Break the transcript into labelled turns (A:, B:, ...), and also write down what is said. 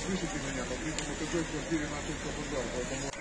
A: слышите меня, по принципу такой квартире на тут попадал, поэтому